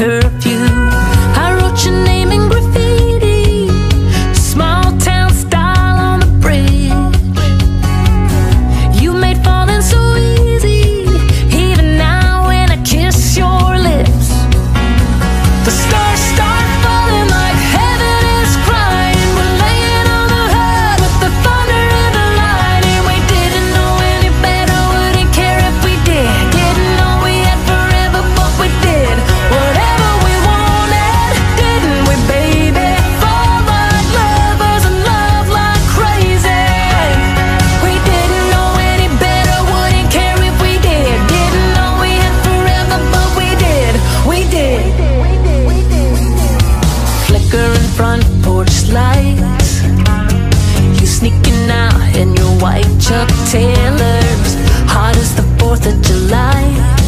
curfew. white Chuck Taylors Hot as the 4th of July.